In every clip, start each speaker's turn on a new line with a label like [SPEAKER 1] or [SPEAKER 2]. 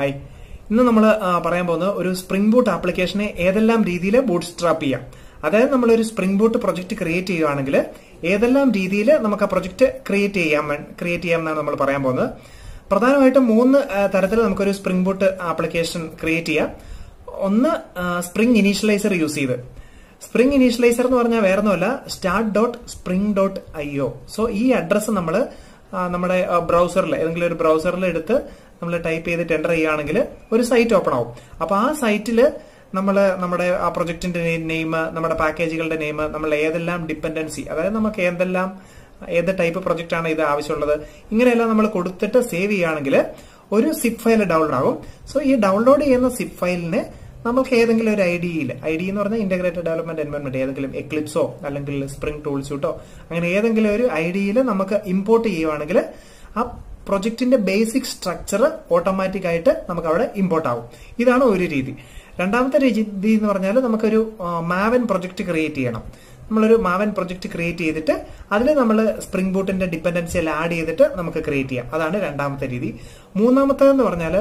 [SPEAKER 1] Hi ഇന്ന് നമ്മൾ പറയാൻ പോകുന്നത് ഒരു സ്പ്രിംഗ് ബൂട്ട് ആപ്ലിക്കേഷനെ ഏതെല്ലാം രീതിയിൽ ബൂട്ട് സ്ട്രാപ്പ് ചെയ്യാം. അതായത് നമ്മൾ ഒരു സ്പ്രിംഗ് ബൂട്ട് പ്രൊജക്ട് ക്രിയേറ്റ് ചെയ്യുകയാണെങ്കിൽ ഏതെല്ലാം രീതിയിൽ നമുക്ക് ആ പ്രൊജക്ട് ക്രിയേറ്റ് ചെയ്യാൻ ക്രിയേറ്റ് ചെയ്യാം എന്നാണ് നമ്മൾ പറയാൻ പോകുന്നത്. പ്രധാനമായിട്ടും മൂന്ന് തരത്തിൽ നമുക്കൊരു സ്പ്രിംഗ് ബൂട്ട് ആപ്ലിക്കേഷൻ ക്രിയേറ്റ് ചെയ്യാം. ഒന്ന് സ്പ്രിംഗ് ഇനീഷ്യലൈസർ യൂസ് ചെയ്ത്. സ്പ്രിംഗ് ഇനീഷ്യലൈസർ എന്ന് പറഞ്ഞാൽ വേറെ ഒന്നുമല്ല start dot spring dot I O so ഈ അഡ്രസ്സ് നമ്മൾ നമ്മുടെ ബ്രൗസറിൽ ഏതെങ്കിലും ഒരു ബ്രൗസറിൽ എടുത്ത് നമ്മൾ ടൈപ്പ് ചെയ്തിട്ട് എന്റർ ചെയ്യുകയാണെങ്കിൽ ഒരു സൈറ്റ് ഓപ്പൺ ആവും. അപ്പൊ ആ സൈറ്റിൽ നമ്മൾ നമ്മുടെ ആ പ്രൊജക്ടിന്റെ നെയിം നമ്മുടെ പാക്കേജുകളുടെ നെയിം നമ്മൾ ഏതെല്ലാം ഡിപ്പെൻഡൻസി അതായത് നമുക്ക് ഏതെല്ലാം ഏത് ടൈപ്പ് പ്രൊജക്റ്റ് ആണ് ഇത് ആവശ്യമുള്ളത് ഇങ്ങനെയെല്ലാം നമ്മൾ കൊടുത്തിട്ട് സേവ് ചെയ്യുകയാണെങ്കിൽ ഒരു സിപ്പ് ഫയൽ ഡൗൺലോഡ് ആകും. സോ ഈ ഡൗൺലോഡ് ചെയ്യുന്ന സിപ്പ് ഫയലിന് നമുക്ക് ഏതെങ്കിലും ഒരു ഐ ഡിയിൽ ഐ ഡി എന്ന് പറഞ്ഞാൽ ഇന്റഗ്രേറ്റഡ് ഡെവലപ്മെന്റ് എൻവയോൺമെന്റ് ഏതെങ്കിലും എക്ലിപ്സോ അല്ലെങ്കിൽ സ്പ്രിംഗ് ടൂൾ സ്യൂട്ടോ അങ്ങനെ ഏതെങ്കിലും ഒരു ഐ ഡിയിൽ നമുക്ക് ഇമ്പോർട്ട് ചെയ്യുവാണെങ്കിൽ ആ പ്രൊജക്ടിന്റെ ബേസിക് സ്ട്രക്ചർ ഓട്ടോമാറ്റിക് ആയിട്ട് നമുക്ക് അവിടെ ഇമ്പോർട്ട് ആവും. ഇതാണ് ഒരു രീതി. രണ്ടാമത്തെ രീതി എന്ന് പറഞ്ഞാൽ നമുക്കൊരു മാവൻ പ്രൊജക്ട് ക്രിയേറ്റ് ചെയ്യണം. നമ്മളൊരു മാവൻ പ്രൊജക്ട് ക്രിയേറ്റ് ചെയ്തിട്ട് അതിൽ നമ്മൾ സ്പ്രിംഗ് ബൂട്ടിന്റെ ഡിപ്പെൻഡൻസി എല്ലാം ആഡ് ചെയ്തിട്ട് നമുക്ക് ക്രിയേറ്റ് ചെയ്യാം. അതാണ് രണ്ടാമത്തെ രീതി. മൂന്നാമത്തേതെന്ന് പറഞ്ഞാൽ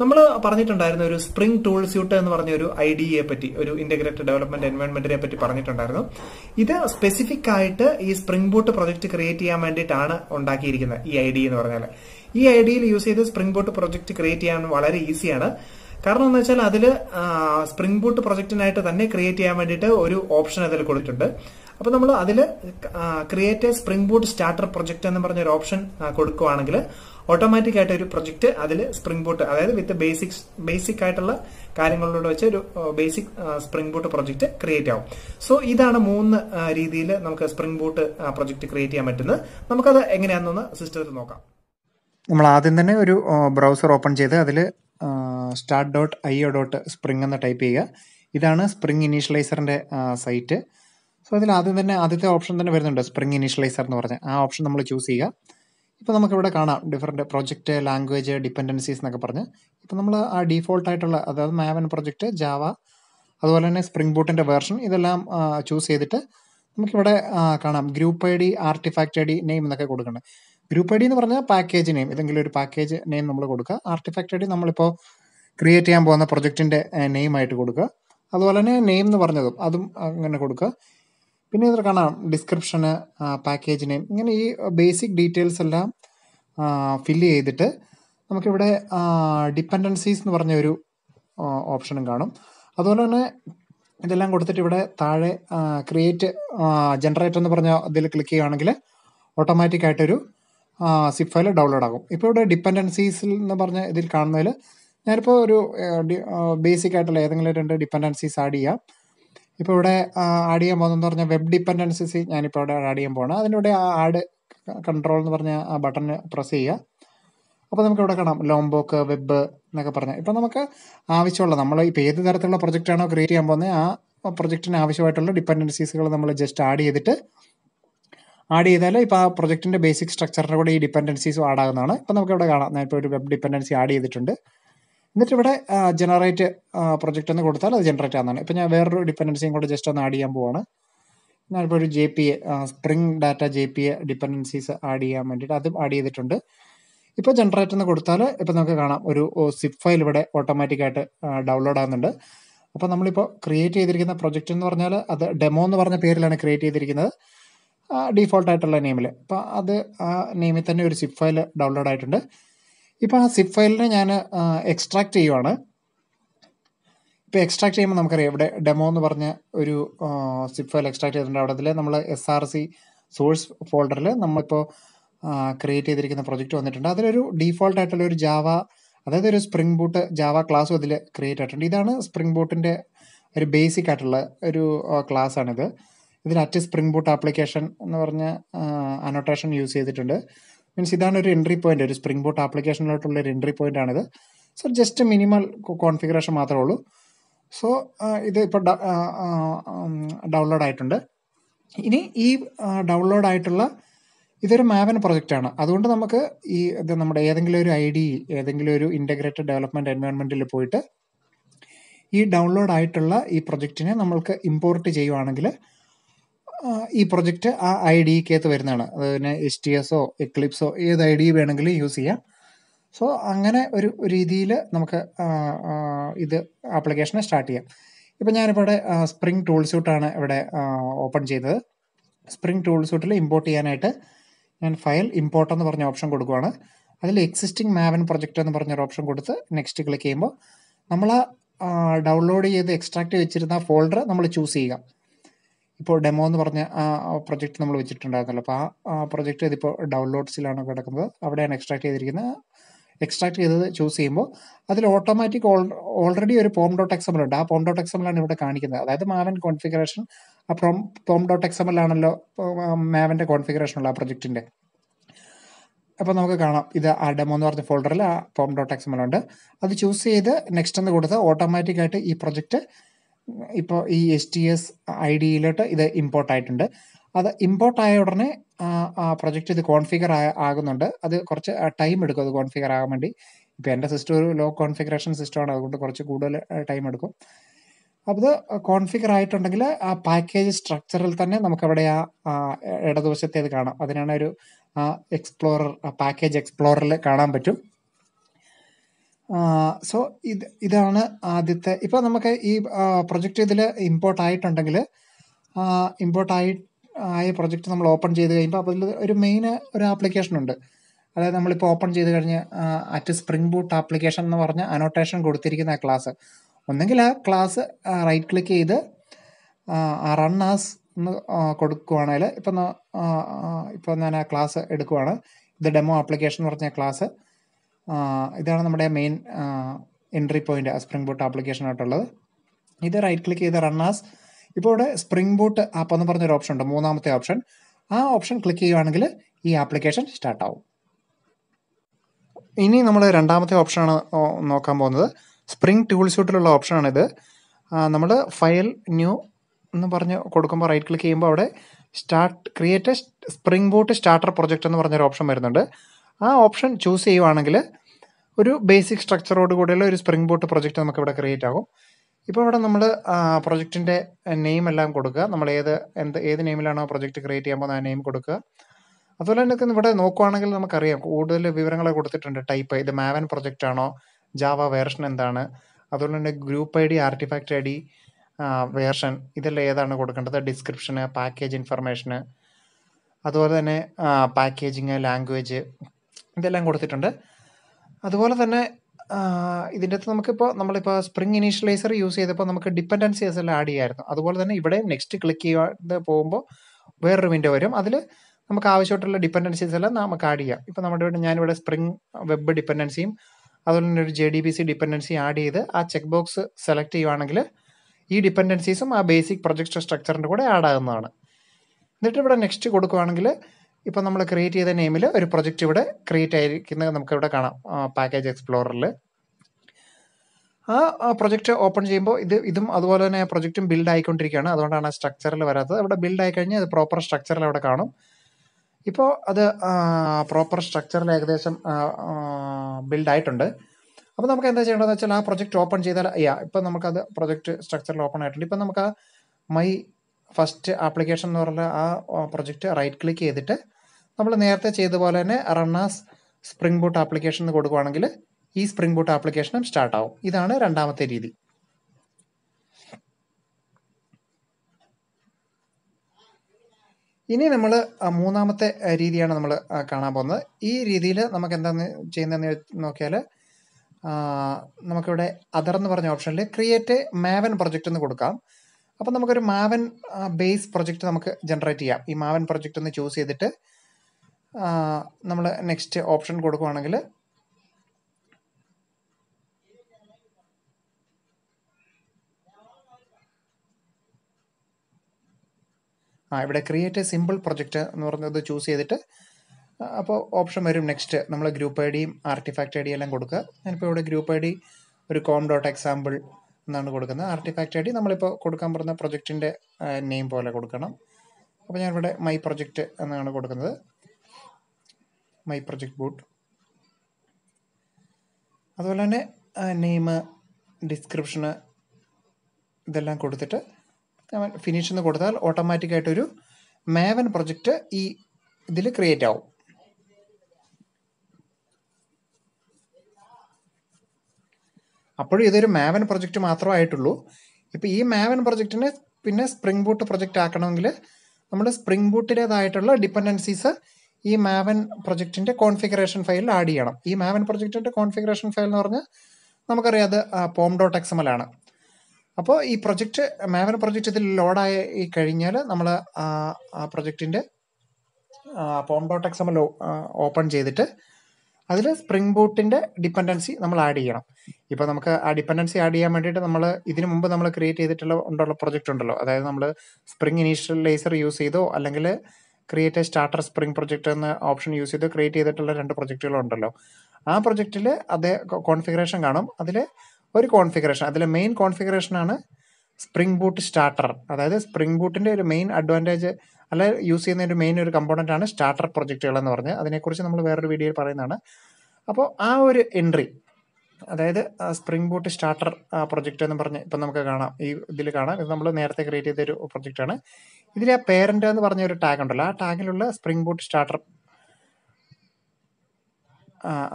[SPEAKER 1] നമ്മൾ പറഞ്ഞിട്ടുണ്ടായിരുന്നു ഒരു സ്പ്രിംഗ് ടൂൾ സ്യൂട്ട് എന്ന് പറഞ്ഞ ഒരു ഐ ഡിയെ പറ്റി ഒരു ഇന്റഗ്രേറ്റഡ് ഡെവലപ്മെന്റ് എൻവയോൺമെന്റിനെ പറ്റി പറഞ്ഞിട്ടുണ്ടായിരുന്നു. ഇത് സ്പെസിഫിക് ആയിട്ട് ഈ സ്പ്രിംഗ് ബൂട്ട് പ്രൊജക്ട് ക്രിയേറ്റ് ചെയ്യാൻ വേണ്ടിയിട്ടാണ് ഉണ്ടാക്കിയിരിക്കുന്നത് ഈ ഐ ഡി എന്ന് പറഞ്ഞാൽ ഈ ഐ ഡിയിൽ യൂസ് ചെയ്ത് സ്പ്രിംഗ് ബോട്ട് പ്രൊജക്ട് ക്രിയേറ്റ് ചെയ്യാൻ വളരെ ഈസിയാണ് കാരണം എന്ന് വെച്ചാൽ അതിൽ സ്പ്രിംഗ് ബൂട്ട് പ്രൊജക്റ്റിനായിട്ട് തന്നെ ക്രിയേറ്റ് ചെയ്യാൻ വേണ്ടിയിട്ട് ഒരു ഓപ്ഷൻ അതിൽ കൊടുത്തിട്ടുണ്ട്. അപ്പൊ നമ്മൾ അതിൽ create spring boot starter project എന്ന് പറഞ്ഞ ഒരു ഓപ്ഷൻ കൊടുക്കുകയാണെങ്കിൽ ഓട്ടോമാറ്റിക് ആയിട്ട് ഒരു പ്രൊജക്റ്റ് അതിൽ സ്പ്രിംഗ് ബൂട്ട് അതായത് വിത്ത് ബേസിക് ബേസിക് ആയിട്ടുള്ള കാര്യങ്ങളിലൂടെ വെച്ച് ഒരു basic spring boot project create ആവും. സോ ഇതാണ് മൂന്ന് രീതിയിൽ നമുക്ക് സ്പ്രിംഗ് ബൂട്ട് പ്രൊജക്ട് ക്രിയേറ്റ് ചെയ്യാൻ പറ്റുന്നത്. നമുക്കത് എങ്ങനെയാണെന്നൊന്ന് സിസ്റ്റത്തിൽ നോക്കാം.
[SPEAKER 2] നമ്മൾ ആദ്യം തന്നെ ഒരു ബ്രൗസർ ഓപ്പൺ ചെയ്ത് അതിൽ start dot I O dot spring എന്ന് ടൈപ്പ് ചെയ്യുക. ഇതാണ് സ്പ്രിംഗ് ഇനീഷ്യലൈസറിന്റെ സൈറ്റ് സോ അതിൽ ആദ്യം തന്നെ ആദ്യത്തെ ഓപ്ഷൻ തന്നെ വരുന്നുണ്ട് സ്പ്രിംഗ് ഇനീഷ്യലൈസർ എന്ന് പറഞ്ഞാൽ ആ ഓപ്ഷൻ നമ്മൾ ചൂസ് ചെയ്യുക. ഇപ്പോൾ നമുക്കിവിടെ കാണാം ഡിഫറെന്റ് പ്രൊജക്റ്റ് ലാംഗ്വേജ് ഡിപ്പെൻഡൻസീസ് എന്നൊക്കെ പറഞ്ഞ്. ഇപ്പോൾ നമ്മൾ ആ ഡിഫോൾട്ട് ആയിട്ടുള്ള അതായത് മാവൻ പ്രൊജക്റ്റ് ജാവ അതുപോലെ തന്നെ സ്പ്രിംഗ് ബൂട്ടിന്റെ വേർഷൻ ഇതെല്ലാം ചൂസ് ചെയ്തിട്ട് നമുക്കിവിടെ കാണാം. Group I D artifact I D name എന്നൊക്കെ കൊടുക്കണം. ഗ്രൂപ്പ് ഐ ഡി എന്ന് പറഞ്ഞാൽ പാക്കേജ് നെയിം ഏതെങ്കിലും ഒരു പാക്കേജ് നെയിം നമ്മൾ കൊടുക്കുക. ആർട്ടിഫാക്ട് ഐ ഡി നമ്മളിപ്പോൾ ക്രിയേറ്റ് ചെയ്യാൻ പോകുന്ന പ്രൊജക്റ്റിന്റെ നെയിം ആയിട്ട് കൊടുക്കുക. അതുപോലെ തന്നെ നെയിം എന്ന് പറഞ്ഞതും അതും അങ്ങനെ കൊടുക്കുക. പിന്നെ ഇതിൽ കാണാം. ഡിസ്ക്രിപ്ഷന് പാക്കേജ് നെയിം ഇങ്ങനെ ഈ ബേസിക് ഡീറ്റെയിൽസ് എല്ലാം ഫില്ല് ചെയ്തിട്ട് നമുക്കിവിടെ ഡിപ്പെൻഡൻസീസ് എന്ന് പറഞ്ഞ ഒരു ഓപ്ഷനും കാണും. അതുപോലെ തന്നെ ഇതെല്ലാം കൊടുത്തിട്ട് ഇവിടെ താഴെ ക്രിയേറ്റ് ജനറേറ്റർ എന്ന് പറഞ്ഞ ഇതിൽ ക്ലിക്ക് ചെയ്യുകയാണെങ്കിൽ ഓട്ടോമാറ്റിക് ആയിട്ടൊരു സിപ്പ് ഫയൽ ഡൗൺലോഡ് ആകും. ഇപ്പോൾ ഇവിടെ ഡിപ്പെൻഡൻസീസിൽ എന്ന് പറഞ്ഞ ഇതിൽ കാണുന്നതിൽ ഞാനിപ്പോൾ ഒരു ബേസിക് ആയിട്ടുള്ള ഏതെങ്കിലും രണ്ട് ഡിപ്പെൻഡൻസീസ് ആഡ് ചെയ്യാം. ഇപ്പോൾ ഇവിടെ ആഡ് ചെയ്യാൻ പോകുന്നതെന്ന് പറഞ്ഞാൽ വെബ് ഡിപ്പെൻഡൻസീസ് ഞാനിപ്പോൾ ഇവിടെ ആഡ് ചെയ്യാൻ പോകണം അതിനിടെ ആ ആഡ് കൺട്രോൾ എന്ന് പറഞ്ഞ ആ ബട്ടൺ പ്രസ് ചെയ്യുക. അപ്പോൾ നമുക്ക് ഇവിടെ കാണാം. ലോംബോക്ക് വെബ് എന്നൊക്കെ പറഞ്ഞാൽ ഇപ്പോൾ നമുക്ക് ആവശ്യമുള്ള നമ്മൾ ഇപ്പോൾ ഏത് തരത്തിലുള്ള പ്രൊജക്റ്റാണോ ക്രിയേറ്റ് ചെയ്യാൻ പോകുന്നത് ആ പ്രൊജക്റ്റിന് ആവശ്യമായിട്ടുള്ള ഡിപ്പെൻഡൻസീസുകൾ നമ്മൾ ജസ്റ്റ് ആഡ് ചെയ്തിട്ട് ആഡ് ചെയ്താൽ ഇപ്പോൾ ആ പ്രൊജക്റ്റിന്റെ ബേസിക് സ്ട്രക്ചറിന്റെ കൂടെ ഈ ഡിപ്പെൻഡൻസീസ് ആഡ് ആകുന്നതാണ് ഇപ്പോൾ നമുക്ക് ഇവിടെ കാണാം. ഞാൻ ഒരു വെബ് ഡിപ്പെൻഡൻസി ആഡ് ചെയ്തിട്ടുണ്ട്. എന്നിട്ട് ഇവിടെ ജനറേറ്റ് പ്രൊജക്റ്റ് എന്ന് കൊടുത്താൽ അത് ജനറേറ്റ് ആകുന്നതാണ് ഇപ്പോൾ ഞാൻ വേറൊരു ഡിപ്പെൻഡൻസിയും കൂടെ ജസ്റ്റ് ഒന്ന് ആഡ് ചെയ്യാൻ പോവാണ്. ഞാനിപ്പോൾ ഒരു J P A spring data J P A dependencies add ചെയ്യാൻ വേണ്ടിയിട്ട് അതും ആഡ് ചെയ്തിട്ടുണ്ട്. ഇപ്പോൾ ജനറേറ്റ് എന്ന് കൊടുത്താൽ ഇപ്പോൾ നമുക്ക് കാണാം. ഒരു സിപ്പ് ഫയൽ ഇവിടെ ഓട്ടോമാറ്റിക്കായിട്ട് ഡൗൺലോഡ് ആകുന്നുണ്ട് അപ്പോൾ നമ്മളിപ്പോൾ ക്രിയേറ്റ് ചെയ്തിരിക്കുന്ന പ്രൊജക്റ്റ് എന്ന് പറഞ്ഞാൽ അത് ഡെമോ എന്ന് പറഞ്ഞ പേരിലാണ് ക്രിയേറ്റ് ചെയ്തിരിക്കുന്നത്. ഡീഫോൾട്ട് ആയിട്ടുള്ള നെയിമിൽ അപ്പോൾ അത് ആ നെയിമിൽ തന്നെ ഒരു സിപ്പ് ഫയൽ ഡൗൺലോഡ് ആയിട്ടുണ്ട്. ഇപ്പോൾ ആ സിപ്പ് ഫയലിനെ ഞാൻ എക്സ്ട്രാക്ട് ചെയ്യുവാണ്. ഇപ്പോൾ എക്സ്ട്രാക്ട് ചെയ്യുമ്പോൾ നമുക്കറിയാം ഇവിടെ ഡെമോ എന്ന് പറഞ്ഞ ഒരു സിപ്പ് ഫയൽ എക്സ്ട്രാക്ട് ചെയ്തിട്ടുണ്ട്. അവിടെ നമ്മൾ എസ് ആർ സി സോഴ്സ് ഫോൾഡറിൽ നമ്മളിപ്പോൾ ക്രിയേറ്റ് ചെയ്തിരിക്കുന്ന പ്രൊജക്റ്റ് വന്നിട്ടുണ്ട്. അതിലൊരു ഡീഫോൾട്ട് ആയിട്ടുള്ള ഒരു ജാവ അതായത് ഒരു സ്പ്രിംഗ് ബൂട്ട് ജാവ ക്ലാസ് അതിൽ ക്രിയേറ്റ് ആയിട്ടുണ്ട്. ഇതാണ് സ്പ്രിംഗ് ബൂട്ടിന്റെ ഒരു ബേസിക് ആയിട്ടുള്ള ഒരു class at spring boot application എന്ന് പറഞ്ഞ അനോട്ടേഷൻ യൂസ് ചെയ്തിട്ടുണ്ട്. മീൻസ് ഇതാണ് ഒരു എൻട്രി പോയിന്റ് ഒരു സ്പ്രിംഗ് ബൂട്ട് ആപ്ലിക്കേഷനിലോട്ടുള്ള ഒരു എൻട്രി പോയിന്റ് ആണിത്. സോ ജസ്റ്റ് മിനിമൽ കോൺഫിഗറേഷൻ മാത്രമേ ഉള്ളൂ. സോ ഇത് ഇപ്പോൾ ഡൗൺലോഡ് ആയിട്ടുണ്ട്. ഇനി ഈ ഡൗൺലോഡ് ആയിട്ടുള്ള ഇതൊരു മാവൻ പ്രൊജക്റ്റാണ് അതുകൊണ്ട് നമുക്ക് ഈ ഇത് നമ്മുടെ ഏതെങ്കിലും ഒരു ഐ ഡി ഏതെങ്കിലും ഒരു ഇന്റഗ്രേറ്റഡ് ഡെവലപ്മെന്റ് എൻവയോൺമെന്റിൽ പോയിട്ട് ഈ ഡൗൺലോഡ് ആയിട്ടുള്ള ഈ പ്രൊജക്റ്റിനെ നമ്മൾക്ക് ഇമ്പോർട്ട് ചെയ്യുവാണെങ്കിൽ ഈ പ്രൊജക്റ്റ് ആ ഐ ഡിക്കകത്ത് വരുന്നതാണ്. അതുപോലെ എച്ച് ടി എസോ എക്ലിപ്സോ ഏത് ഐ ഡി വേണമെങ്കിലും യൂസ് ചെയ്യാം. സോ അങ്ങനെ ഒരു രീതിയിൽ നമുക്ക് ഇത് ആപ്ലിക്കേഷനെ സ്റ്റാർട്ട് ചെയ്യാം. ഇപ്പം ഞാനിപ്പോൾ ഇവിടെ സ്പ്രിംഗ് ടൂൾ സ്യൂട്ടാണ് ഇവിടെ ഓപ്പൺ ചെയ്തത്. സ്പ്രിംഗ് ടൂൾ സ്യൂട്ടിൽ ഇമ്പോർട്ട് ചെയ്യാനായിട്ട് ഞാൻ ഫയൽ ഇമ്പോർട്ട് എന്ന് പറഞ്ഞ ഓപ്ഷൻ കൊടുക്കുവാണ്. അതിൽ എക്സിസ്റ്റിംഗ് മാവൻ പ്രൊജക്റ്റ് എന്ന് പറഞ്ഞൊരു ഓപ്ഷൻ കൊടുത്ത് നെക്സ്റ്റ് ക്ലിക്ക് ചെയ്യുമ്പോൾ നമ്മൾ ഡൗൺലോഡ് ചെയ്ത് എക്സ്ട്രാക്ട് വെച്ചിരുന്ന ഫോൾഡർ നമ്മൾ ചൂസ് ചെയ്യുക. ഇപ്പോൾ ഡെമോ എന്ന് പറഞ്ഞ ആ പ്രൊജക്റ്റ് നമ്മൾ വെച്ചിട്ടുണ്ടായിരുന്നല്ലോ. അപ്പോൾ ആ പ്രൊജക്റ്റ് ഇതിപ്പോൾ ഡൗൺലോഡ്സിലാണ് കിടക്കുന്നത്. അവിടെയാണ് എക്സ്ട്രാക്ട് ചെയ്തിരിക്കുന്നത്. എക്സ്ട്രാക്ട് ചെയ്തത് ചൂസ് ചെയ്യുമ്പോൾ അതിൽ ഓട്ടോമാറ്റിക് ഓൾറെഡി ഒരു പോം ഡോട്ട് എക്സമൽ ഉണ്ട്. ആ പോം ഡോട്ട് എക്സമൽ ആണ് ഇവിടെ കാണിക്കുന്നത്. അതായത് മാവൻ കോൺഫിഗറേഷൻ ആ പ്രോം പോം ഡോട്ട് എക്സമൽ ആണല്ലോ മാവന്റെ കോൺഫിഗറേഷൻ ഉള്ള ആ പ്രൊജക്റ്റിന്റെ അപ്പോൾ നമുക്ക് കാണാം. ഇത് ആ ഡെമോ എന്ന് പറഞ്ഞ ഫോൾഡറിൽ ആ പോം ഡോട്ട് എക്സ്എംഎൽ ഉണ്ട്. അത് ചൂസ് ചെയ്ത് നെക്സ്റ്റ് എന്ന് കൊടുത്ത് ഓട്ടോമാറ്റിക് ആയിട്ട് ഈ പ്രൊജക്റ്റ് ഇപ്പോൾ ഈ എസ് ടി എസ് ഐ ഡിയിലോട്ട് ഇത് ഇമ്പോർട്ട് ആയിട്ടുണ്ട്. അത് ഇമ്പോർട്ട് ആയ ഉടനെ ആ പ്രൊജക്റ്റ് ഇത് കോൺഫിഗർ ആകുന്നുണ്ട്. അത് കുറച്ച് ടൈം എടുക്കും അത് കോൺഫിഗർ ആകാൻ വേണ്ടി. ഇപ്പോൾ എന്റെ സിസ്റ്റം ഒരു ലോ കോൺഫിഗറേഷൻ സിസ്റ്റമാണ് അതുകൊണ്ട് കുറച്ച് കൂടുതൽ ടൈം എടുക്കും. അപ്പോൾ ഇത് കോൺഫിഗർ ആയിട്ടുണ്ടെങ്കിൽ ആ പാക്കേജ് സ്ട്രക്ചറിൽ തന്നെ നമുക്ക് അവിടെ ആ ഇടതുവശത്തേത് കാണാം. അതിനാണ് ഒരു എക്സ്പ്ലോറർ പാക്കേജ് എക്സ്പ്ലോററിൽ കാണാൻ പറ്റും. സോ ഇത് ഇതാണ് ആദ്യത്തെ. ഇപ്പോൾ നമുക്ക് ഈ പ്രൊജക്റ്റ് ഇതിൽ ഇമ്പോർട്ട് ആയിട്ടുണ്ടെങ്കിൽ ഇമ്പോർട്ട് ആയി ആയ പ്രൊജക്റ്റ് നമ്മൾ ഓപ്പൺ ചെയ്ത് കഴിയുമ്പോൾ അതിൽ ഒരു മെയിൻ ഒരു ആപ്ലിക്കേഷൻ ഉണ്ട്. അതായത് നമ്മളിപ്പോൾ ഓപ്പൺ ചെയ്ത് കഴിഞ്ഞ് അറ്റ് സ്പ്രിംഗ് ബൂട്ട് ആപ്ലിക്കേഷൻ എന്ന് പറഞ്ഞ അനോട്ടേഷൻ കൊടുത്തിരിക്കുന്ന ആ ക്ലാസ് ഒന്നെങ്കിൽ ആ ക്ലാസ് റൈറ്റ് ക്ലിക്ക് ചെയ്ത് റൺ ആസ് എന്ന് കൊടുക്കുവാണെങ്കിൽ ഇപ്പം ഇപ്പോൾ ഞാൻ ആ ക്ലാസ് എടുക്കുവാണ്. ഇത് ഡെമോ ആപ്ലിക്കേഷൻ എന്ന് പറഞ്ഞ ക്ലാസ് ഇതാണ് നമ്മുടെ main entry point spring boot application ആയിട്ടുള്ളത്. ഇത് റൈറ്റ് ക്ലിക്ക് ചെയ്ത് റണ്ണാസ് ഇപ്പോൾ ഇവിടെ സ്പ്രിംഗ് ബൂട്ട് ആപ്പ് എന്ന് പറഞ്ഞൊരു ഓപ്ഷൻ ഉണ്ട് മൂന്നാമത്തെ ഓപ്ഷൻ ആ ഓപ്ഷൻ ക്ലിക്ക് ചെയ്യുകയാണെങ്കിൽ ഈ ആപ്ലിക്കേഷൻ സ്റ്റാർട്ട് ആവും. ഇനി നമ്മൾ രണ്ടാമത്തെ ഓപ്ഷനാണ് നോക്കാൻ പോകുന്നത്. സ്പ്രിംഗ് ടൂൾ സ്യൂട്ടിലുള്ള ഇത്. നമ്മൾ ഫയൽ ന്യൂ എന്ന് പറഞ്ഞ് കൊടുക്കുമ്പോൾ റൈറ്റ് ക്ലിക്ക് ചെയ്യുമ്പോൾ അവിടെ start create spring boot starter project എന്ന് പറഞ്ഞൊരു ഓപ്ഷൻ വരുന്നുണ്ട്. ആ ഓപ്ഷൻ ചൂസ് ചെയ്യുവാണെങ്കിൽ ഒരു ബേസിക് സ്ട്രക്ചറോട് കൂടിയുള്ള ഒരു സ്പ്രിംഗ് ബോട്ട് പ്രൊജക്റ്റ് നമുക്ക് ഇവിടെ ക്രിയേറ്റ് ആകും. ഇപ്പോൾ ഇവിടെ നമ്മൾ പ്രൊജക്റ്റിന്റെ നെയിം എല്ലാം കൊടുക്കുക. നമ്മൾ ഏത് എന്ത് ഏത് നെയിമിലാണോ പ്രൊജക്റ്റ് ക്രിയേറ്റ് ചെയ്യാൻ പോകുന്നത് ആ നെയിം കൊടുക്കുക. അതുപോലെ തന്നെ ഇവിടെ നോക്കുവാണെങ്കിൽ നമുക്കറിയാം കൂടുതൽ വിവരങ്ങൾ കൊടുത്തിട്ടുണ്ട്. ടൈപ്പ് ഇത് മാവൻ പ്രൊജക്റ്റ് ആണോ? ജാവ വേർഷൻ എന്താണ്? അതുപോലെ തന്നെ group I D artifact I D version ഇതെല്ലാം ഏതാണ് കൊടുക്കേണ്ടത്? ഡിസ്ക്രിപ്ഷന് പാക്കേജ് ഇൻഫർമേഷന് അതുപോലെ തന്നെ പാക്കേജിങ് ലാംഗ്വേജ് ഇതെല്ലാം കൊടുത്തിട്ടുണ്ട്. അതുപോലെ തന്നെ ഇതിന്റെ അകത്ത് നമുക്കിപ്പോൾ നമ്മളിപ്പോൾ സ്പ്രിംഗ് ഇനീഷ്യലൈസർ യൂസ് ചെയ്തപ്പോൾ നമുക്ക് ഡിപ്പെൻഡൻസീസ് എല്ലാം ആഡ് ചെയ്യായിരുന്നു. അതുപോലെ തന്നെ ഇവിടെ നെക്സ്റ്റ് ക്ലിക്ക് ചെയ്യാതെ പോകുമ്പോൾ വേറൊരു വിൻഡോ വരും. അതിൽ നമുക്ക് ആവശ്യമായിട്ടുള്ള ഡിപ്പെൻഡൻസീസ് എല്ലാം നമുക്ക് ആഡ് ചെയ്യാം. ഇപ്പോൾ നമ്മുടെ ഇവിടെ ഞാനിവിടെ സ്പ്രിംഗ് വെബ് ഡിപ്പെൻഡൻസിയും അതുപോലെ തന്നെ ഒരു J D B C dependency add ചെയ്ത് ആ ചെക്ക് ബോക്സ് സെലക്ട് ചെയ്യുവാണെങ്കിൽ ഈ ഡിപ്പെൻഡൻസീസും ആ ബേസിക് പ്രൊജക്ട് സ്ട്രക്ചറിന്റെ കൂടെ ആഡ് ആകുന്നതാണ് എന്നിട്ട് ഇവിടെ നെക്സ്റ്റ് കൊടുക്കുകയാണെങ്കിൽ ഇപ്പോൾ നമ്മൾ ക്രിയേറ്റ് ചെയ്ത നെയിമിൽ ഒരു പ്രൊജക്റ്റ് ഇവിടെ ക്രിയേറ്റ് ആയിരിക്കുന്നത് നമുക്ക് ഇവിടെ കാണാം പാക്കേജ് എക്സ്പ്ലോററിൽ ആ പ്രൊജക്റ്റ് ഓപ്പൺ ചെയ്യുമ്പോൾ ഇത് ഇതും അതുപോലെ തന്നെ പ്രൊജക്റ്റും ബിൽഡ് ആയിക്കൊണ്ടിരിക്കുകയാണ്. അതുകൊണ്ടാണ് സ്ട്രക്ചറിൽ വരാത്തത്. അവിടെ ബിൽഡ് ആയി കഴിഞ്ഞാൽ അത് പ്രോപ്പർ സ്ട്രക്ചറിൽ അവിടെ കാണും. ഇപ്പോൾ അത് പ്രോപ്പർ സ്ട്രക്ചറിൽ ഏകദേശം ബിൽഡ് ആയിട്ടുണ്ട്. അപ്പോൾ നമുക്ക് എന്താ ചെയ്യേണ്ടതെന്ന് വെച്ചാൽ ആ പ്രൊജക്റ്റ് ഓപ്പൺ ചെയ്താൽ യാ ഇപ്പം നമുക്കത് പ്രൊജക്റ്റ് സ്ട്രക്ചറിൽ ഓപ്പൺ ആയിട്ടുണ്ട്. ഇപ്പം നമുക്ക് ആ മൈ ഫസ്റ്റ് ആപ്ലിക്കേഷൻ എന്ന് പറഞ്ഞ ആ പ്രൊജക്റ്റ് റൈറ്റ് ക്ലിക്ക് ചെയ്തിട്ട് നമ്മൾ നേരത്തെ ചെയ്ത പോലെ തന്നെ റണ്ണാസ് സ്പ്രിംഗ് ബൂട്ട് ആപ്ലിക്കേഷൻ എന്ന് കൊടുക്കുകയാണെങ്കിൽ ഈ സ്പ്രിംഗ് ബൂട്ട് ആപ്ലിക്കേഷനും സ്റ്റാർട്ട് ആവും. ഇതാണ് രണ്ടാമത്തെ രീതി. ഇനി നമ്മൾ മൂന്നാമത്തെ രീതിയാണ് നമ്മൾ കാണാൻ പോകുന്നത്. ഈ രീതിയിൽ നമുക്ക് എന്താന്ന് ചെയ്യുന്നതെന്ന് നോക്കിയാൽ നമുക്കിവിടെ അതർ എന്ന് പറഞ്ഞ ഓപ്ഷനിൽ ക്രിയേറ്റ് മാവൻ പ്രൊജക്റ്റ് എന്ന് കൊടുക്കാം. അപ്പം നമുക്കൊരു മാവൻ ബേസ് പ്രൊജക്റ്റ് നമുക്ക് ജനറേറ്റ് ചെയ്യാം. ഈ മാവൻ പ്രൊജക്റ്റ് ഒന്ന് ചൂസ് ചെയ്തിട്ട് നമ്മൾ നെക്സ്റ്റ് ഓപ്ഷൻ കൊടുക്കുകയാണെങ്കിൽ ആ ഇവിടെ ക്രിയേറ്റ് എ സിമ്പിൾ പ്രൊജക്റ്റ് എന്ന് പറഞ്ഞത് ചൂസ് ചെയ്തിട്ട് അപ്പോൾ ഓപ്ഷൻ വരും നെക്സ്റ്റ് നമ്മൾ ഗ്രൂപ്പ് ഐ ഡിയും ആർട്ടിഫാക്റ്റ് ഐ ഡി എല്ലാം കൊടുക്കുക. ഞാനിപ്പോൾ ഇവിടെ ഗ്രൂപ്പ് ഐ ഡി ഒരു കോം ഡോട്ട് എക്സാമ്പിൾ എന്നാണ് കൊടുക്കുന്നത്. ആർട്ടിഫാക്റ്റ് ഐ ഡി നമ്മളിപ്പോൾ കൊടുക്കാൻ പറഞ്ഞ പ്രൊജക്റ്റിന്റെ നെയിം പോലെ കൊടുക്കണം. അപ്പോൾ ഞാനിവിടെ മൈ പ്രൊജക്റ്റ് എന്നാണ് കൊടുക്കുന്നത്. മൈ പ്രൊജക്റ്റ് ബോട്ട് അതുപോലെ തന്നെ നെയിം ഡിസ്ക്രിപ്ഷന് ഇതെല്ലാം കൊടുത്തിട്ട് ഫിനിഷ് എന്ന് കൊടുത്താൽ ഓട്ടോമാറ്റിക്കായിട്ടൊരു മാവൻ പ്രൊജക്റ്റ് ഈ ഇതിൽ ക്രിയേറ്റ് ആവും. അപ്പോഴും ഇതൊരു മാവൻ പ്രൊജക്റ്റ് മാത്രമേ ആയിട്ടുള്ളൂ. ഇപ്പോൾ ഈ മാവൻ പ്രൊജക്റ്റിനെ പിന്നെ സ്പ്രിംഗ് ബൂട്ട് പ്രൊജക്റ്റ് ആക്കണമെങ്കിൽ നമ്മൾ സ്പ്രിംഗ് ബൂട്ടിന്റെതായിട്ടുള്ള ഡിപ്പെൻഡൻസീസ് ഈ മാവൻ പ്രൊജക്റ്റിന്റെ കോൺഫിഗറേഷൻ ഫയലിൽ ആഡ് ചെയ്യണം. ഈ മാവൻ പ്രൊജക്റ്റിന്റെ കോൺഫിഗറേഷൻ ഫയൽ എന്ന് പറഞ്ഞാൽ നമുക്കറിയാം അത് പോം ഡോട്ട് എക്സ് എം എൽ ആണ്. അപ്പോൾ ഈ പ്രൊജക്റ്റ് മാവൻ പ്രൊജക്റ്റ് ഇതിൽ ലോഡായി കഴിഞ്ഞാൽ നമ്മൾ ആ പ്രൊജക്റ്റിന്റെ pom dot X M L open ചെയ്തിട്ട് അതിൽ സ്പ്രിംഗ് ബൂട്ടിന്റെ ഡിപ്പെൻഡൻസി നമ്മൾ ആഡ് ചെയ്യണം. ഇപ്പോൾ നമുക്ക് ആ ഡിപ്പെൻഡൻസി ആഡ് ചെയ്യാൻ വേണ്ടിയിട്ട് നമ്മൾ ഇതിനു മുമ്പ് നമ്മൾ ക്രിയേറ്റ് ചെയ്തിട്ടുള്ള ഉണ്ടുള്ള പ്രൊജക്റ്റ് ഉണ്ടല്ലോ. അതായത് നമ്മൾ സ്പ്രിംഗ് ഇനീഷ്യലൈസർ യൂസ് ചെയ്തോ അല്ലെങ്കിൽ ക്രിയേറ്റ് സ്റ്റാർട്ടർ സ്പ്രിംഗ് പ്രൊജക്റ്റ് എന്ന ഓപ്ഷൻ യൂസ് ചെയ്ത് ക്രിയേറ്റ് ചെയ്തിട്ടുള്ള രണ്ട് പ്രൊജക്റ്റുകളുണ്ടല്ലോ ആ പ്രൊജക്റ്റിൽ അതേ കോൺഫിഗറേഷൻ കാണും. അതിൽ ഒരു കോൺഫിഗറേഷൻ അതിലെ മെയിൻ കോൺഫിഗറേഷൻ ആണ് സ്പ്രിംഗ് ബൂട്ട് സ്റ്റാർട്ടർ അതായത് സ്പ്രിംഗ് ബൂട്ടിന്റെ ഒരു മെയിൻ അഡ്വാന്റേജ് അല്ല യൂസ് ചെയ്യുന്ന ഒരു മെയിൻ ഒരു കമ്പോണന്റ് ആണ് സ്റ്റാർട്ടർ പ്രൊജക്റ്റുകൾ എന്ന് പറഞ്ഞ്. അതിനെക്കുറിച്ച് നമ്മൾ വേറൊരു വീഡിയോയിൽ പറയുന്നതാണ്. അപ്പോൾ ആ ഒരു എൻട്രി അതായത് സ്പ്രിംഗ് ബൂട്ട് സ്റ്റാർട്ടർ പ്രൊജക്റ്റ് എന്ന് പറഞ്ഞ് ഇപ്പം നമുക്ക് കാണാം. ഈ ഇതിൽ കാണാം. ഇത് നമ്മൾ നേരത്തെ ക്രിയേറ്റ് ചെയ്തൊരു പ്രൊജക്റ്റാണ് ഇതിൽ ആ പേരന്റ് എന്ന് പറഞ്ഞ ഒരു ടാഗ് ഉണ്ടല്ലോ. ആ ടാഗിലുള്ള സ്പ്രിംഗ് ബൂട്ട് സ്റ്റാർട്ടർ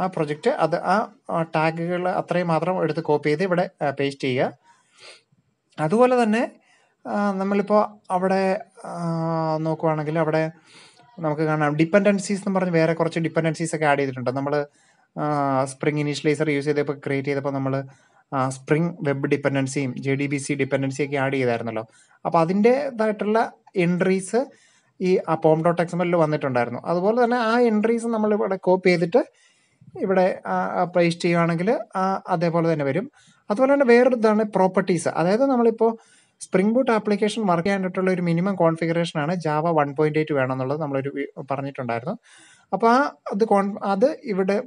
[SPEAKER 2] ആ പ്രൊജക്റ്റ് അത് ആ ടാഗുകൾ അത്രയും മാത്രം എടുത്ത് കോപ്പി ചെയ്ത് ഇവിടെ പേസ്റ്റ് ചെയ്യുക. അതുപോലെ തന്നെ നമ്മളിപ്പോൾ അവിടെ നോക്കുവാണെങ്കിൽ അവിടെ നമുക്ക് കാണാം. ഡിപ്പെൻഡൻസീസ് എന്ന് പറഞ്ഞ് വേറെ കുറച്ച് ഡിപ്പെൻഡൻസീസ് ഒക്കെ ആഡ് ചെയ്തിട്ടുണ്ട്. നമ്മൾ സ്പ്രിംഗ് ഇനീഷ്യലൈസർ യൂസ് ചെയ്തപ്പോൾ ക്രിയേറ്റ് ചെയ്തപ്പോൾ നമ്മൾ spring web ഡിപ്പെൻഡൻസിയും J D B C dependency ഒക്കെ ആഡ് ചെയ്തായിരുന്നല്ലോ. അപ്പോൾ അതിന്റേതായിട്ടുള്ള എൻട്രീസ് ഈ ആ പോം ഡോട്ട് എക്സ് എം വന്നിട്ടുണ്ടായിരുന്നു. അതുപോലെ തന്നെ ആ എൻട്രീസ് നമ്മൾ ഇവിടെ കോപ്പി ചെയ്തിട്ട് ഇവിടെ പേസ്റ്റ് ചെയ്യുകയാണെങ്കിൽ അതേപോലെ തന്നെ വരും. അതുപോലെ തന്നെ വേറൊരു ഇതാണ് പ്രോപ്പർട്ടീസ് അതായത് നമ്മളിപ്പോൾ സ്പ്രിംഗ് ബൂട്ട് ആപ്ലിക്കേഷൻ വർക്ക് ചെയ്യാനായിട്ടുള്ള ഒരു മിനിമം കോൺഫിഗറേഷൻ ആണ് ജാവ വൺ പോയിന്റ് എയ്റ്റ് വേണമെന്നുള്ളത് നമ്മളൊരു പറഞ്ഞിട്ടുണ്ടായിരുന്നു. അപ്പോൾ ആ അത് കോൺ അത് ഇവിടെ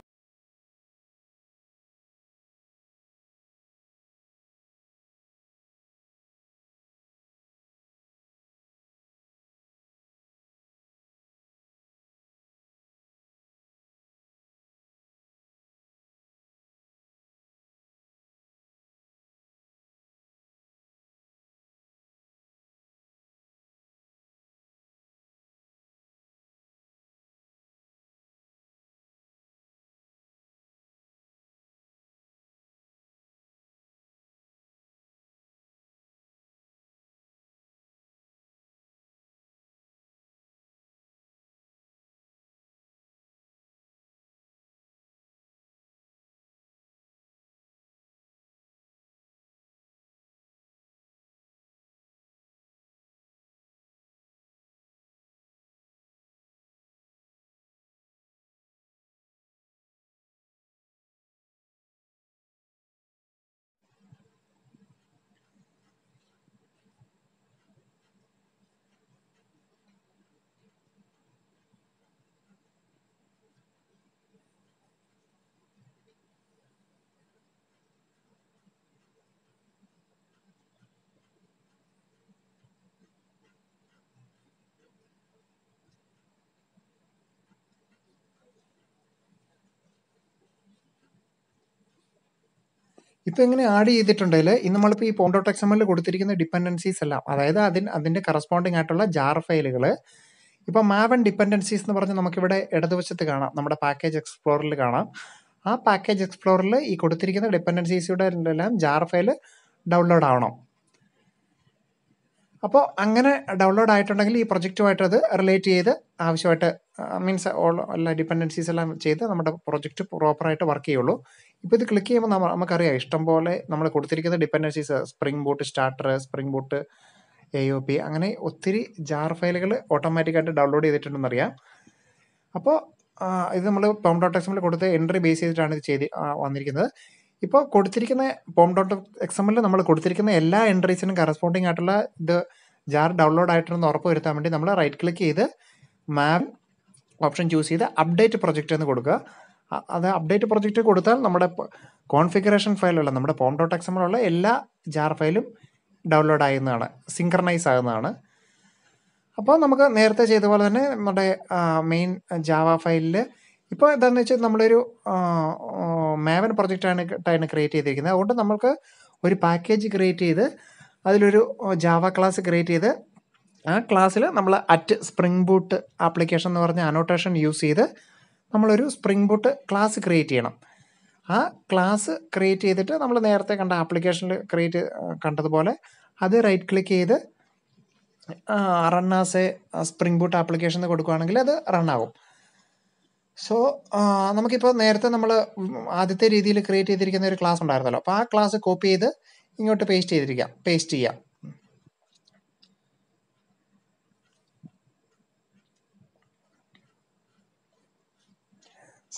[SPEAKER 2] ഇപ്പൊ ഇങ്ങനെ ആഡ് ചെയ്തിട്ടുണ്ടെങ്കിൽ ഇന്ന് നമ്മളിപ്പോൾ ഈ പോണ്ടോട്ട് എക്സ് എം എല്ലിൽ കൊടുത്തിരിക്കുന്ന ഡിപ്പെൻഡൻസീസ് എല്ലാം അതായത് അതിന് അതിന്റെ കറസ്പോണ്ടിങ് ആയിട്ടുള്ള ജാർ ഫയലുകൾ ഇപ്പൊ മാവൻ ഡിപ്പെൻഡൻസീസ് എന്ന് പറഞ്ഞ് നമുക്കിവിടെ ഇടതുവശത്ത് കാണാം. നമ്മുടെ പാക്കേജ് എക്സ്പ്ലോറിൽ കാണാം. ആ പാക്കേജ് എക്സ്പ്ലോറിൽ ഈ കൊടുത്തിരിക്കുന്ന ഡിപ്പെൻഡൻസീസിയുടെ എല്ലാം ജാർ ഫയൽ ഡൗൺലോഡ് ആവണം. അപ്പോൾ അങ്ങനെ ഡൗൺലോഡ് ആയിട്ടുണ്ടെങ്കിൽ ഈ പ്രൊജക്റ്റുമായിട്ട് അത് റിലേറ്റ് ചെയ്ത് ആവശ്യമായിട്ട് മീൻസ് ഓൾ എല്ലാ ഡിപ്പെൻഡൻസീസ് എല്ലാം ചെയ്ത് നമ്മുടെ പ്രൊജക്റ്റ് പ്രോപ്പറായിട്ട് വർക്ക് ചെയ്യുള്ളൂ. ഇപ്പോൾ ഇത് ക്ലിക്ക് ചെയ്യുമ്പോൾ നമ്മൾ നമുക്കറിയാം ഇഷ്ടം പോലെ നമ്മൾ കൊടുത്തിരിക്കുന്ന dependencies spring boot starter spring boot A O P അങ്ങനെ ഒത്തിരി ജാർ ഫയലുകൾ ഓട്ടോമാറ്റിക്കായിട്ട് ഡൗൺലോഡ് ചെയ്തിട്ടുണ്ടെന്നറിയാം. അപ്പോൾ ഇത് നമ്മൾ പോം ഡോട്ട് എക്സ് എമ്മിൽ കൊടുത്ത് എൻട്രി ബേസ് ചെയ്തിട്ടാണ് ഇത് ചെയ്ത് വന്നിരിക്കുന്നത്. ഇപ്പോൾ കൊടുത്തിരിക്കുന്ന പോം ഡോട്ട് എക്സ് എമ്മിൽ നമ്മൾ കൊടുത്തിരിക്കുന്ന എല്ലാ എൻട്രീസിനും കറസ്പോണ്ടിങ് ആയിട്ടുള്ള ഇത് ജാർ ഡൗൺലോഡ് ആയിട്ടുണ്ടെന്ന് ഉറപ്പ് വരുത്താൻ വേണ്ടി നമ്മൾ റൈറ്റ് ക്ലിക്ക് ചെയ്ത് മാപ്പ് ഓപ്ഷൻ ചൂസ് ചെയ്ത് അപ്ഡേറ്റ് പ്രൊജക്റ്റ് എന്ന് കൊടുക്കുക. അത് അപ്ഡേറ്റ് പ്രൊജക്റ്റ് കൊടുത്താൽ നമ്മുടെ കോൺഫിഗറേഷൻ ഫയലുള്ള നമ്മുടെ പോം ഡോട്ട് എക്സ് എമ്മിലുള്ള എല്ലാ ജാർ ഫയലും ഡൗൺലോഡ് ആകുന്നതാണ് സിങ്കർണൈസ് ആകുന്നതാണ് അപ്പോൾ നമുക്ക് നേരത്തെ ചെയ്ത പോലെ തന്നെ നമ്മുടെ മെയിൻ ജാവ ഫയലിൽ ഇപ്പോൾ എന്താണെന്ന് വെച്ചാൽ നമ്മളൊരു മാവൻ പ്രൊജക്റ്റാണ് ആണ് ക്രിയേറ്റ് ചെയ്തിരിക്കുന്നത്. അതുകൊണ്ട് നമുക്ക് ഒരു പാക്കേജ് ക്രിയേറ്റ് ചെയ്ത് അതിലൊരു ജാവ ക്ലാസ് ക്രിയേറ്റ് ചെയ്ത് ആ ക്ലാസ്സിൽ നമ്മൾ അറ്റ് സ്പ്രിംഗ് ബൂട്ട് ആപ്ലിക്കേഷൻ എന്ന് പറഞ്ഞ അനോട്ടേഷൻ യൂസ് ചെയ്ത് നമ്മളൊരു സ്പ്രിംഗ് ബൂട്ട് ക്ലാസ് ക്രിയേറ്റ് ചെയ്യണം. ആ ക്ലാസ് ക്രിയേറ്റ് ചെയ്തിട്ട് നമ്മൾ നേരത്തെ കണ്ട ആപ്ലിക്കേഷനിൽ ക്രിയേറ്റ് കണ്ടതുപോലെ അത് റൈറ്റ് ക്ലിക്ക് ചെയ്ത് run as spring boot application കൊടുക്കുകയാണെങ്കിൽ അത് റൺ ആകും സോ നമുക്കിപ്പോൾ നേരത്തെ നമ്മൾ ആദ്യത്തെ രീതിയിൽ ക്രിയേറ്റ് ചെയ്തിരിക്കുന്ന ഒരു ക്ലാസ് ഉണ്ടായിരുന്നല്ലോ. അപ്പോൾ ആ ക്ലാസ് കോപ്പി ചെയ്ത് ഇങ്ങോട്ട് പേസ്റ്റ് ചെയ്തിരിക്കാം. പേസ്റ്റ് ചെയ്യാം.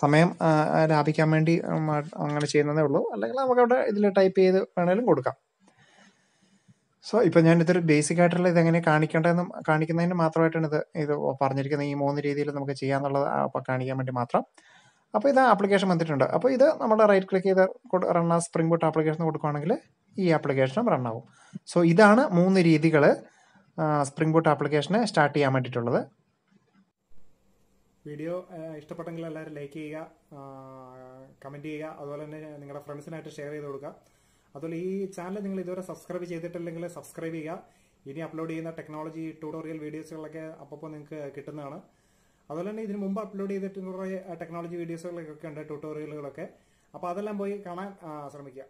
[SPEAKER 2] സമയം ലാഭിക്കാൻ വേണ്ടി അങ്ങനെ ചെയ്യുന്നതേ ഉള്ളൂ. അല്ലെങ്കിൽ നമുക്ക് അവിടെ ഇതിൽ ടൈപ്പ് ചെയ്ത് വേണേലും കൊടുക്കാം. സോ ഇപ്പം ഞാൻ ഇതൊരു ബേസിക് ആയിട്ടുള്ള ഇതെങ്ങനെ കാണിക്കേണ്ടതെന്ന് കാണിക്കുന്നതിന് മാത്രമായിട്ടാണ് ഇത് ഇത് പറഞ്ഞിരിക്കുന്നത്. ഈ മൂന്ന് രീതിയിൽ നമുക്ക് ചെയ്യാന്നുള്ളത് കാണിക്കാൻ വേണ്ടി മാത്രം. അപ്പോൾ ഇത് ആപ്ലിക്കേഷൻ വന്നിട്ടുണ്ട്. അപ്പോൾ ഇത് നമ്മൾ റൈറ്റ് ക്ലിക്ക് ചെയ്ത് റൺ ആ സ്പ്രിംഗ് ബൂട്ട് ആപ്ലിക്കേഷൻ കൊടുക്കുകയാണെങ്കിൽ ഈ ആപ്ലിക്കേഷനും റൺ ആവും. സോ ഇതാണ് മൂന്ന് രീതികൾ സ്പ്രിംഗ് ബൂട്ട് ആപ്ലിക്കേഷനെ സ്റ്റാർട്ട് ചെയ്യാൻ വേണ്ടിയിട്ടുള്ളത്.
[SPEAKER 1] വീഡിയോ ഇഷ്ടപ്പെട്ടെങ്കിൽ എല്ലാവരും ലൈക്ക് ചെയ്യുക കമന്റ് ചെയ്യുക അതുപോലെ തന്നെ നിങ്ങളുടെ ഫ്രണ്ട്സിനായിട്ട് ഷെയർ ചെയ്ത് കൊടുക്കുക. അതുപോലെ ഈ ചാനൽ നിങ്ങൾ ഇതുവരെ സബ്സ്ക്രൈബ് ചെയ്തിട്ടില്ലെങ്കിൽ സബ്സ്ക്രൈബ് ചെയ്യുക. ഇനി അപ്ലോഡ് ചെയ്യുന്ന ടെക്നോളജി ട്യൂട്ടോറിയൽ വീഡിയോസുകളൊക്കെ അപ്പോൾ നിങ്ങൾക്ക് കിട്ടുന്നതാണ്. അതുപോലെ തന്നെ ഇതിന് മുമ്പ് അപ്ലോഡ് ചെയ്തിട്ട് കുറേ ടെക്നോളജി വീഡിയോസുകളൊക്കെ ഉണ്ട് ട്യൂട്ടോറിയലുകളൊക്കെ അപ്പോൾ അതെല്ലാം പോയി കാണാൻ ശ്രമിക്കുക.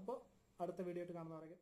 [SPEAKER 1] അപ്പോൾ അടുത്ത വീഡിയോ ആയിട്ട് കാണുന്നവരൊക്കെ.